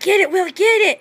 Get it, Will. Get it.